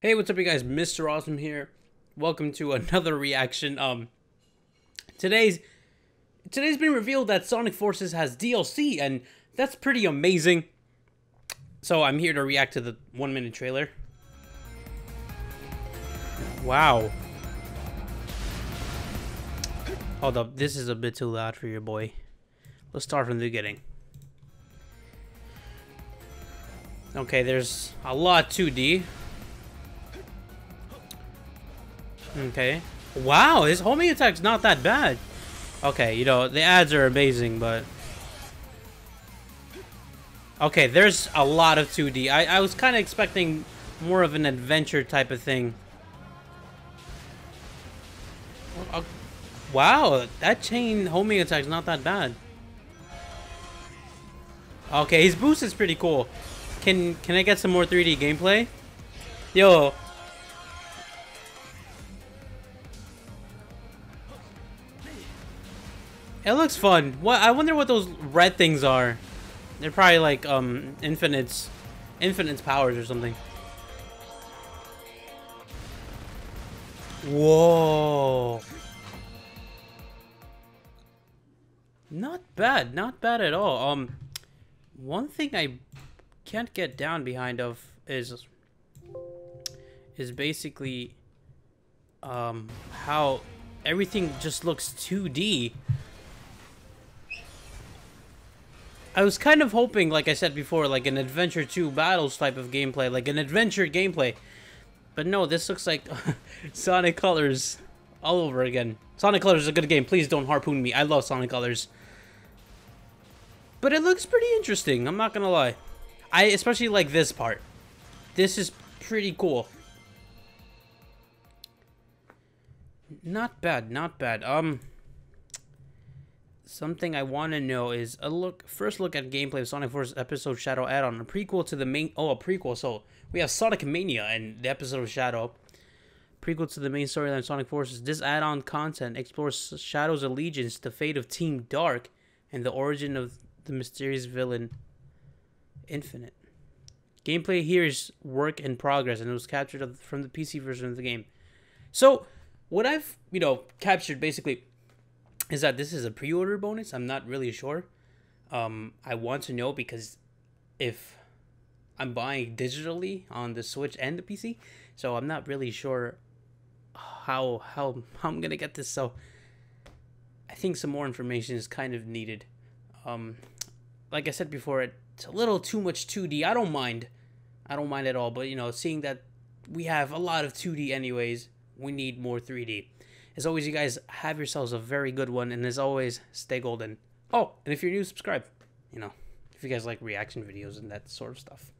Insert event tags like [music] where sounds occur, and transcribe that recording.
Hey, what's up you guys? Mr. Awesome here. Welcome to [laughs] another reaction. Um today's today's been revealed that Sonic Forces has DLC and that's pretty amazing. So I'm here to react to the 1 minute trailer. Wow. Hold up, this is a bit too loud for your boy. Let's start from the beginning. Okay, there's a lot 2D. Okay. Wow, his homing attack's not that bad. Okay, you know, the ads are amazing, but... Okay, there's a lot of 2D. I, I was kind of expecting more of an adventure type of thing. Uh, wow, that chain homing attack's not that bad. Okay, his boost is pretty cool. Can can I get some more 3D gameplay? Yo, It looks fun. What I wonder what those red things are. They're probably like um infinites infinites powers or something. Whoa. Not bad, not bad at all. Um one thing I can't get down behind of is is basically um how everything just looks 2D. I was kind of hoping, like I said before, like an Adventure 2 Battles type of gameplay, like an adventure gameplay. But no, this looks like [laughs] Sonic Colors all over again. Sonic Colors is a good game. Please don't harpoon me. I love Sonic Colors. But it looks pretty interesting. I'm not gonna lie. I especially like this part. This is pretty cool. Not bad, not bad. Um, something I want to know is a look first look at gameplay of Sonic Force episode Shadow add-on, a prequel to the main oh a prequel. So we have Sonic Mania and the episode of Shadow. Prequel to the main storyline Sonic Forces. This add-on content explores Shadow's allegiance, the fate of Team Dark, and the origin of the mysterious villain Infinite. Gameplay here is work in progress and it was captured from the PC version of the game. So, what I've, you know, captured basically is that this is a pre-order bonus. I'm not really sure. Um, I want to know because if I'm buying digitally on the Switch and the PC, so I'm not really sure how how how I'm gonna get this. So I think some more information is kind of needed. Um, like I said before, it's a little too much 2D. I don't mind. I don't mind at all. But you know, seeing that we have a lot of 2D anyways, we need more 3D. As always, you guys have yourselves a very good one, and as always, stay golden. Oh, and if you're new, subscribe. You know, if you guys like reaction videos and that sort of stuff.